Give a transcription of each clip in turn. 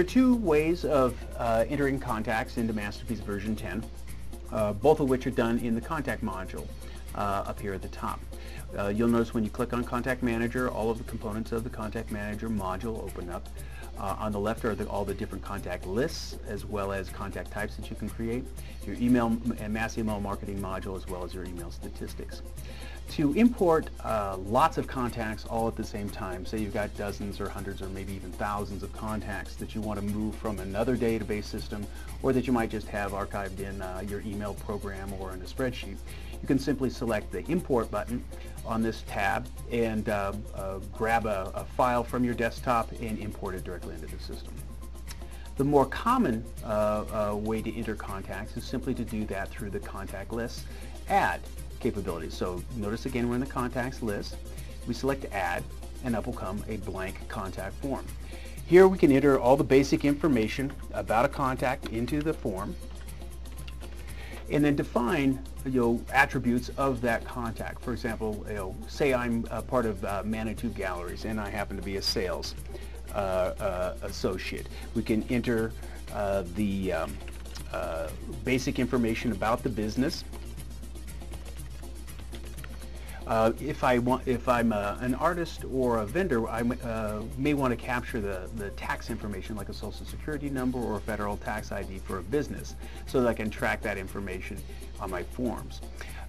There are two ways of uh, entering contacts into Masterpiece version 10, uh, both of which are done in the contact module uh, up here at the top. Uh, you'll notice when you click on Contact Manager, all of the components of the Contact Manager module open up. Uh, on the left are the, all the different contact lists as well as contact types that you can create, your email and mass email marketing module as well as your email statistics. To import uh, lots of contacts all at the same time, say you've got dozens or hundreds or maybe even thousands of contacts that you want to move from another database system or that you might just have archived in uh, your email program or in a spreadsheet, you can simply select the import button on this tab and uh, uh, grab a, a, file from your desktop and import it directly into the system. The more common uh, uh, way to enter contacts is simply to do that through the contact list add capabilities. So notice again we're in the contacts list. We select add and up will come a blank contact form. Here we can enter all the basic information about a contact into the form and then define you know, attributes of that contact. For example, you know, say I'm part of uh, Manitou Galleries and I happen to be a sales uh, uh, associate. We can enter uh, the um, uh, basic information about the business uh, if I want, if I'm a, an artist or a vendor, I uh, may want to capture the, the tax information like a social security number or a federal tax ID for a business so that I can track that information on my forms.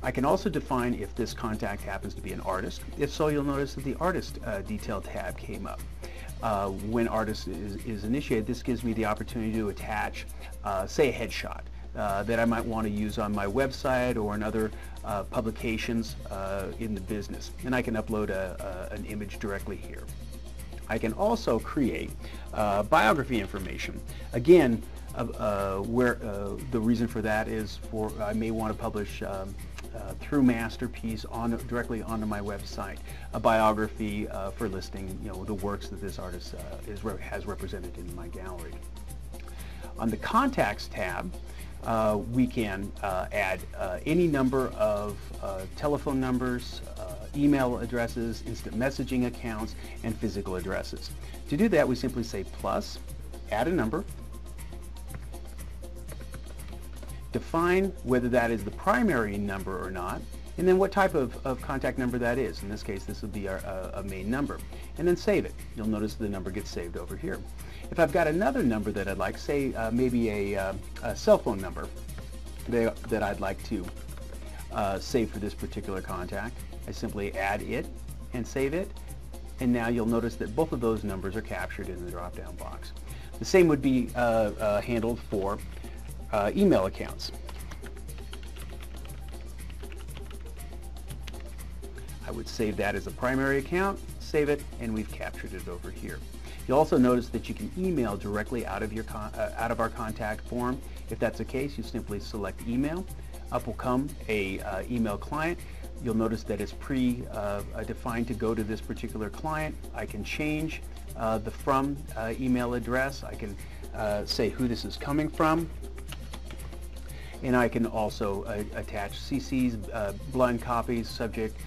I can also define if this contact happens to be an artist. If so, you'll notice that the artist uh, detail tab came up. Uh, when artist is, is, initiated, this gives me the opportunity to attach, uh, say, a headshot uh, that I might want to use on my website or in other uh, publications uh, in the business. And I can upload a, a, an image directly here. I can also create uh, biography information. Again, uh, where the reason for that is for I may want to publish um, uh, through Masterpiece on directly onto my website a biography uh, for listing you know the works that this artist is has represented in my gallery. On the Contacts tab, uh, we can uh, add uh, any number of uh, telephone numbers, uh, email addresses, instant messaging accounts, and physical addresses. To do that, we simply say plus, add a number, define whether that is the primary number or not, and then what type of, of contact number that is. In this case, this would be our, uh, a main number. And then save it. You'll notice the number gets saved over here. If I've got another number that I'd like, say uh, maybe a, uh, a, cell phone number that, that I'd like to uh, save for this particular contact, I simply add it and save it. And now you'll notice that both of those numbers are captured in the drop-down box. The same would be uh, handled for email accounts. I would save that as a primary account, save it, and we've captured it over here. You'll also notice that you can email directly out of, your uh, out of our contact form. If that's the case, you simply select email. Up will come a uh, email client. You'll notice that it's pre-defined uh, to go to this particular client. I can change uh, the from uh, email address. I can uh, say who this is coming from. And I can also attach CCs, blind copies, subject,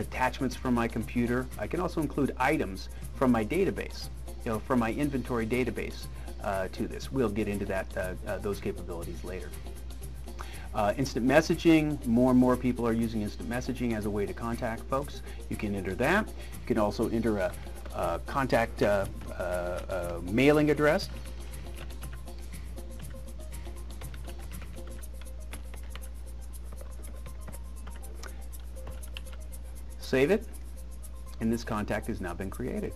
attachments from my computer. I can also include items from my database, you know, from my inventory database uh, to this. We'll get into that, uh, uh, those capabilities later. Uh, instant messaging, more and more people are using instant messaging as a way to contact folks. You can enter that. You can also enter a, a contact uh, mailing address Save it, and this contact has now been created.